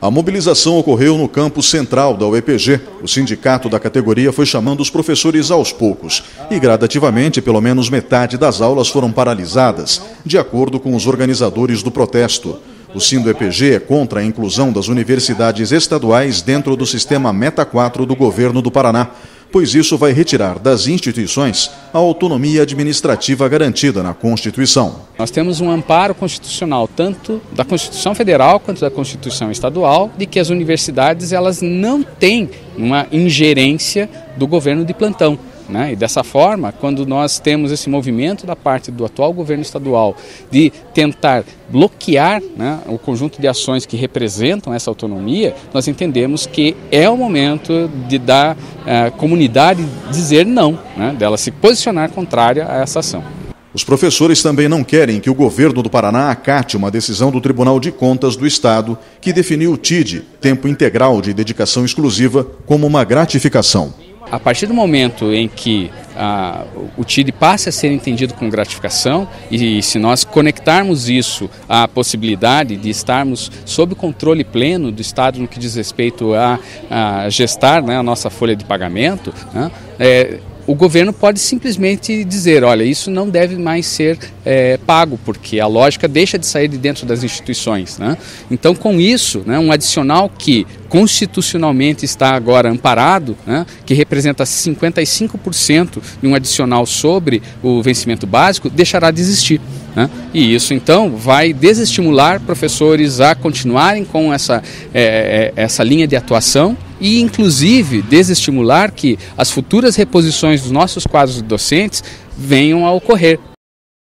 A mobilização ocorreu no campo central da UEPG. O sindicato da categoria foi chamando os professores aos poucos e, gradativamente, pelo menos metade das aulas foram paralisadas, de acordo com os organizadores do protesto. O SINDO-EPG é contra a inclusão das universidades estaduais dentro do sistema Meta 4 do governo do Paraná pois isso vai retirar das instituições a autonomia administrativa garantida na Constituição. Nós temos um amparo constitucional tanto da Constituição Federal quanto da Constituição Estadual de que as universidades elas não têm uma ingerência do governo de plantão. Né? E dessa forma, quando nós temos esse movimento da parte do atual governo estadual de tentar bloquear né, o conjunto de ações que representam essa autonomia, nós entendemos que é o momento de dar a comunidade dizer não, né, dela se posicionar contrária a essa ação. Os professores também não querem que o governo do Paraná acate uma decisão do Tribunal de Contas do Estado que definiu o TID, tempo integral de dedicação exclusiva, como uma gratificação. A partir do momento em que ah, o TID passe a ser entendido com gratificação e se nós conectarmos isso à possibilidade de estarmos sob controle pleno do Estado no que diz respeito a, a gestar né, a nossa folha de pagamento, né, é, o governo pode simplesmente dizer, olha, isso não deve mais ser é, pago, porque a lógica deixa de sair de dentro das instituições. Né? Então, com isso, né, um adicional que constitucionalmente está agora amparado, né, que representa 55% de um adicional sobre o vencimento básico, deixará de existir. Né? E isso então vai desestimular professores a continuarem com essa, é, é, essa linha de atuação e, inclusive, desestimular que as futuras reposições dos nossos quadros docentes venham a ocorrer.